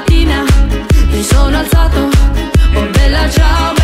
mattina mi sono alzato, oh bella ciao